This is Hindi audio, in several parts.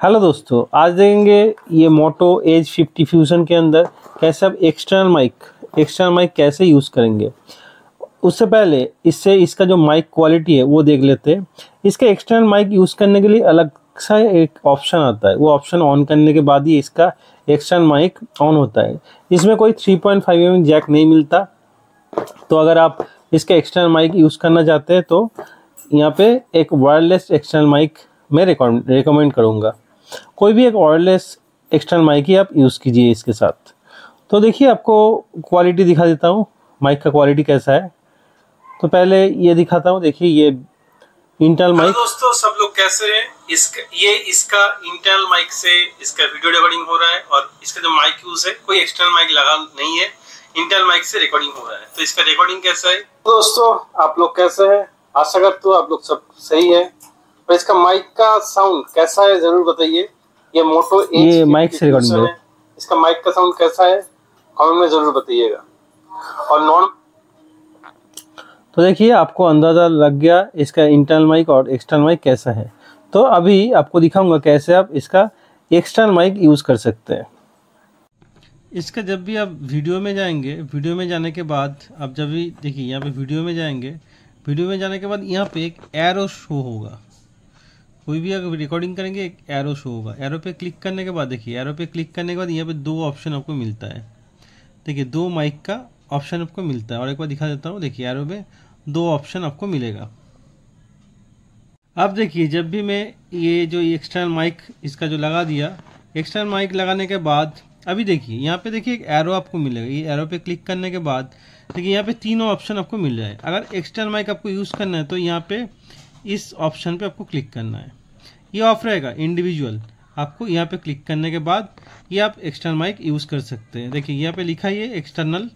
हेलो दोस्तों, आज देखेंगे ये मोटो एज 50 फ्यूज़न के अंदर कैसे आप एक्सटर्नल माइक एक्सटर्नल माइक कैसे यूज़ करेंगे। उससे पहले इससे इसका जो माइक क्वालिटी है, वो देख लेते हैं। इसका एक्सटर्नल माइक यूज़ करने के लिए अलग सा एक ऑप्शन आता है। वो ऑप्शन ऑन करने के बाद ही इसका एक्सटर्नल माइक ऑन होता है। इसमें कोई 3.5 पॉइंट mm जैक नहीं मिलता। तो अगर आप इसका एक्सटर्नल माइक यूज़ करना चाहते हैं तो यहाँ पे एक वायरलेस एक्सटर्नल माइक मैं रिकमेंड करूँगा। कोई भी एक वायरलेस एक्सटर्नल माइक ही आप यूज़ कीजिए इसके साथ। तो देखिए आपको क्वालिटी दिखा देता हूँ। माइक का क्वालिटी कैसा है? तो पहले ये दिखाता हूँ। देखिए ये इंटरनल माइक दोस्तों सब लोग कैसे हैं? इसका ये इसका इंटरनल माइक से इसका वीडियो रिकॉर्डिंग हो रहा है और इसका जो माइक यूज़ है कोई एक्सटर्नल माइक लगा नहीं है। इंटरनल माइक से रिकॉर्डिंग हो रहा है। तो इसका रिकॉर्डिंग कैसा है? दोस्तों आप लोग कैसे हैं? आशा करते हो आप लोग सब सही है। तो इसका माइक का साउंड कैसा है ज़रूर बताइए। ये मोटो ये माइक से रिकॉर्डिंग है। इसका माइक का साउंड कैसा है कमेंट में ज़रूर बताइएगा। और नॉन तो देखिए आपको अंदाज़ा लग गया इसका इंटरनल माइक और एक्सटर्नल माइक कैसा है। तो अभी आपको दिखाऊँगा कैसे आप इसका एक्सटर्नल माइक यूज़ कर सकते हैं। इसका जब भी आप वीडियो में जाएँगे वीडियो में जाने के बाद आप जब भी देखिए यहाँ पे वीडियो में जाएँगे वीडियो में जाने के बाद यहाँ पे एक एरो शो होगा। कोई भी अगर रिकॉर्डिंग करेंगे, एक एरो शो होगा। एरो पे क्लिक करने के बाद देखिए एरो पे क्लिक करने के बाद यहाँ पे दो ऑप्शन आपको मिलता है। देखिए, दो माइक का ऑप्शन आपको मिलता है। और एक बार दिखा देता हूँ। देखिए एरो पे दो ऑप्शन आपको मिलेगा। अब देखिए, जब भी मैं ये जो एक्सटर्नल माइक इसका जो लगा दिया एक्सटर्नल माइक लगाने के बाद, अभी देखिए, यहाँ पे देखिए एक एरो आपको मिलेगा। ये एरो पे क्लिक करने के बाद, देखिए, यहाँ पे तीनों ऑप्शन आपको मिल जाए अगर एक्सटर्नल माइक आपको यूज़ करना है तो यहाँ पे इस ऑप्शन पे आपको क्लिक करना है। ये ऑफ़ रहेगा इंडिविजुअल आपको यहाँ पे क्लिक करने के बाद ये आप एक्सटर्नल माइक यूज़ कर सकते हैं। देखिए, यहाँ पे लिखा ही है एक्सटर्नल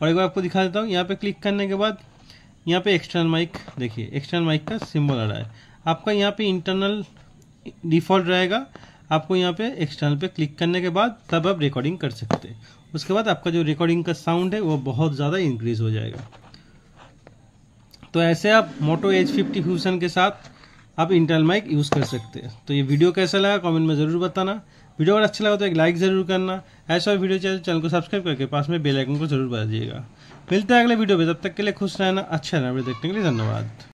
और एक बार आपको दिखा देता हूँ, यहाँ पे क्लिक करने के बाद यहाँ पे एक्सटर्नल माइक देखिए एक्सटर्नल माइक का सिंबल आ रहा है। आपका यहाँ पे इंटरनल डिफ़ॉल्ट रहेगा। आपको यहाँ पे एक्सटर्नल पे क्लिक करने के बाद तब आप रिकॉर्डिंग कर सकते हैं। उसके बाद आपका जो रिकॉर्डिंग का साउंड है, वो बहुत ज़्यादा इंक्रीज हो जाएगा। तो ऐसे आप मोटो एच फिफ्टी फ्यूजन के साथ आप इंटरनल माइक यूज़ कर सकते हैं। तो ये वीडियो कैसा लगा कमेंट में ज़रूर बताना। वीडियो अगर अच्छा लगा तो एक लाइक ज़रूर करना। ऐसा और वीडियो चाहिए चैनल को सब्सक्राइब करके पास में बेल आइकन को ज़रूर बता दीजिएगा मिलते हैं अगले वीडियो में। तब तक के लिए खुश रहना अच्छा रहना। वीडियो देखने के लिए धन्यवाद।